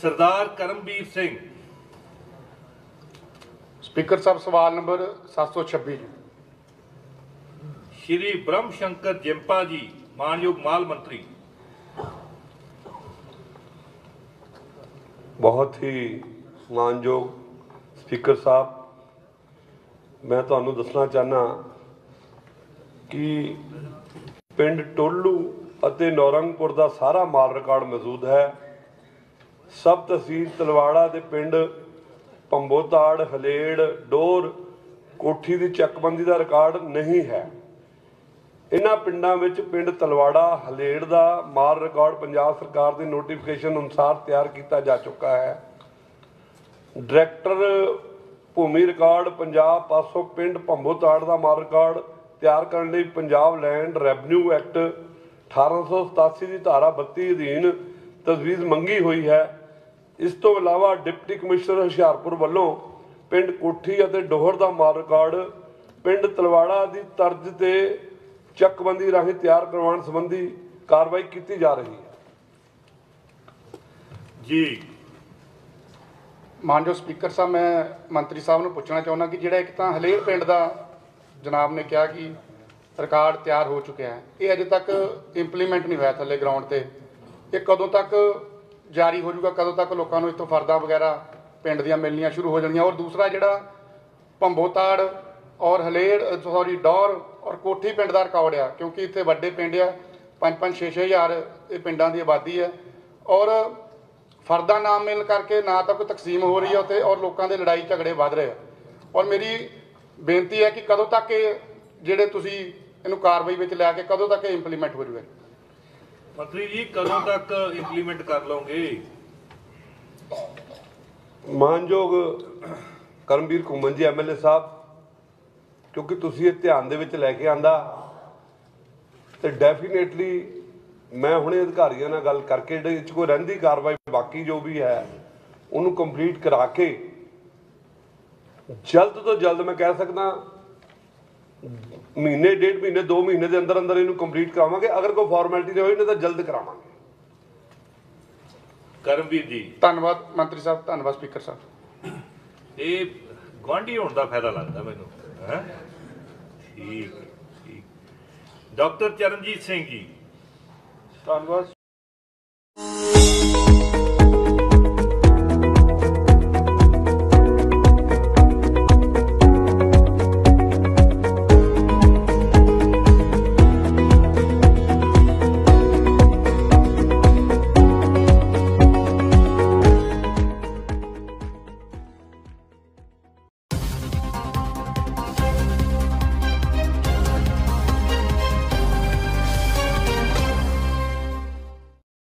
ਸਰਦਾਰ Karamvir Singh. Speaker sahib ਸਵਾਲ number 726 ਜੀ। ਸ਼੍ਰੀ ਬ੍ਰਹਮ ਸ਼ੰਕਰ ਜਿੰਪਾ ਜੀ ਮਾਨਯੋਗ ਮਾਲ ਮੰਤਰੀ। ਬਹੁਤ ਹੀ ਮਾਨਯੋਗ ਸਪੀਕਰ ਸਾਹਿਬ ਮੈਂ ਤੁਹਾਨੂੰ ਦੱਸਣਾ ਚਾਹਨਾ ਕਿ ਪਿੰਡ ਟੋਲੂ ਅਤੇ ਨੌਰੰਗਪੁਰ ਦਾ ਸਾਰਾ ਮਾਲ ਰਿਕਾਰਡ ਮੌਜੂਦ ਹੈ। ਸਬ ਤਹਿਸੀਲ ਤਲਵਾੜਾ ਦੇ ਪਿੰਡ ਪੰਬੋਤਾੜ, ਹਲੇੜ, ਡੋਰ, ਕੋਠੀ ਦੀ ਚੱਕਬੰਦੀ ਦਾ ਰਿਕਾਰਡ ਨਹੀਂ ਹੈ। ਇਹਨਾਂ ਪਿੰਡਾਂ ਵਿੱਚ ਪਿੰਡ ਤਲਵਾੜਾ, ਹਲੇੜ ਦਾ ਮਾਲ ਰਿਕਾਰਡ ਪੰਜਾਬ ਸਰਕਾਰ ਦੀ ਨੋਟੀਫਿਕੇਸ਼ਨ ਅਨੁਸਾਰ ਤਿਆਰ ਕੀਤਾ ਜਾ ਚੁੱਕਾ ਹੈ। ਡਾਇਰੈਕਟਰ ਭੂਮੀ ਰਿਕਾਰਡ ਪੰਜਾਬ ਪਾਸੋਂ ਪਿੰਡ ਭੰਬੋਤਾੜ ਦਾ ਮਾਲ ਰਿਕਾਰਡ ਤਿਆਰ ਕਰਨ ਲਈ ਪੰਜਾਬ ਲੈਂਡ ਰੈਵਨਿਊ ਐਕਟ 1887 ਦੀ ਧਾਰਾ 32 ਅਧੀਨ ਤਜਵੀਜ਼ ਮੰਗੀ ਹੋਈ ਹੈ। ਇਸ ਤੋਂ ਇਲਾਵਾ ਡਿਪਟੀ ਕਮਿਸ਼ਨਰ ਹੁਸ਼ਿਆਰਪੁਰ ਵੱਲੋਂ ਪਿੰਡ ਕੋਠੀ ਅਤੇ ਡੋਹਰ ਦਾ ਮਾਲ ਰਿਕਾਰਡ ਪਿੰਡ ਤਲਵਾੜਾ ਦੀ ਤਰਜ਼ ਤੇ ਚੱਕਬੰਦੀ ਰਾਹੀਂ ਤਿਆਰ ਕਰਵਾਉਣ ਸੰਬੰਧੀ ਕਾਰਵਾਈ ਕੀਤੀ ਜਾ ਰਹੀ ਹੈ। ਜੀ। ਮਾਨਯੋਗ ਸਪੀਕਰ ਸਾਹਿਬ ਮੈਂ ਮੰਤਰੀ ਸਾਹਿਬ ਨੂੰ ਪੁੱਛਣਾ ਚਾਹੁੰਦਾ ਕਿ ਜਿਹੜਾ ਇੱਕ ਤਾਂ ਹਲੇਰ ਪਿੰਡ ਦਾ ਜਨਾਬ ਨੇ ਕਿਹਾ ਕਿ ਰਿਕਾਰਡ ਤਿਆਰ ਹੋ ਚੁੱਕਿਆ ਹੈ ਇਹ ਅਜੇ ਤੱਕ ਇੰਪਲੀਮੈਂਟ ਨਹੀਂ ਹੋਇਆ ਥੱਲੇ ਗਰਾਊਂਡ ਤੇ। ਇਹ ਕਦੋਂ ਤੱਕ ਜਾਰੀ ਹੋ ਜਾਊਗਾ, ਕਦੋਂ ਤੱਕ ਲੋਕਾਂ ਨੂੰ ਇਸ ਤੋਂ ਫਰਦਾਂ ਵਗੈਰਾ ਪਿੰਡ ਦੀਆਂ ਮਿਲਣੀਆਂ ਸ਼ੁਰੂ ਹੋ ਜਾਣੀਆਂ। ਔਰ ਦੂਸਰਾ ਜਿਹੜਾ ਭੰਬੋਤਾੜ ਔਰ ਹਲੇੜ ਸੌਰੀ ਡੌਰ ਔਰ ਕੋਠੀ ਪਿੰਡ ਦਾ ਰਿਕਾਰਡ ਆ, ਕਿਉਂਕਿ ਇੱਥੇ ਵੱਡੇ ਪਿੰਡ ਆ 5-5 6-6000 ਇਹ ਪਿੰਡਾਂ ਦੀ ਆਬਾਦੀ ਹੈ ਔਰ ਫਰਦਾ ਨਾਮ ਮਿਲਣ ਕਰਕੇ ਨਾ ਤਾਂ ਕੋਈ ਤਕਸੀਮ ਹੋ ਰਹੀ ਹੈ ਉੱਥੇ ਔਰ ਲੋਕਾਂ ਦੇ ਲੜਾਈ ਝਗੜੇ ਵੱਧ ਰਹੇ ਆ। ਔਰ ਮੇਰੀ ਬੇਨਤੀ ਹੈ ਕਿ ਕਦੋਂ ਤੱਕ ਇਹ ਜਿਹੜੇ ਤੁਸੀਂ ਇਹਨੂੰ ਕਾਰਵਾਈ ਵਿੱਚ ਲਿਆ ਕੇ ਕਦੋਂ ਤੱਕ ਇਹ ਇੰਪਲੀਮੈਂਟ ਹੋ ਜਾਊਗਾ ਮੰਤਰੀ ਜੀ, ਕਦੋਂ ਤੱਕ ਇੰਪਲੀਮੈਂਟ ਕਰ ਲਓਗੇ? ਮਾਨਯੋਗ ਕਰਮਵੀਰ ਘੁੰਮਣ ਜੀ ਐਮਐਲਏ ਸਾਹਿਬ, ਕਿਉਂਕਿ ਤੁਸੀਂ ਇਹ ਧਿਆਨ ਦੇ ਵਿੱਚ ਲੈ ਕੇ ਆਂਦਾ ਤੇ ਡੈਫੀਨੇਟਲੀ ਮੈਂ ਹੁਣੇ ਅਧਿਕਾਰੀਆਂ ਨਾਲ ਗੱਲ ਕਰਕੇ ਜਿਹੜੇ ਇਹ 'ਚ ਕੋਈ ਰਹਿੰਦੀ ਕਾਰਵਾਈ, ਬਾਕੀ ਜੋ ਵੀ ਹੈ, ਉਹਨੂੰ ਕੰਪਲੀਟ ਕਰਾ ਕੇ ਜਲਦ ਤੋਂ ਜਲਦ ਮੈਂ ਕਹਿ ਸਕਦਾ ਮਹੀਨੇ ਡੇਢ ਮਹੀਨੇ 2 ਮਹੀਨੇ ਦੇ ਅੰਦਰ ਅੰਦਰ ਇਹਨੂੰ ਕੰਪਲੀਟ ਕਰਾਵਾਂਗੇ। ਅਗਰ ਕੋਈ ਫਾਰਮੈਲਿਟੀ ਨਹੀਂ ਹੋਈ ਨਹੀਂ ਤਾਂ ਜਲਦ ਕਰਾਵਾਂਗੇ। ਕਰਮਵੀਰ ਜੀ। ਧੰਨਵਾਦ ਮੰਤਰੀ ਸਾਹਿਬ ਧੰਨਵਾਦ ਸਪੀਕਰ ਸਾਹਿਬ। ਇਹ ਗੁਆਂਢੀ ਹੋਣ ਦਾ ਫਾਇਦਾ ਲੱਗਦਾ ਮੈਨੂੰ ਹੈ? ਠੀਕ ਠੀਕ। ਡਾਕਟਰ ਚਰਨਜੀਤ ਸਿੰਘ ਜੀ। ਧੰਨਵਾਦ।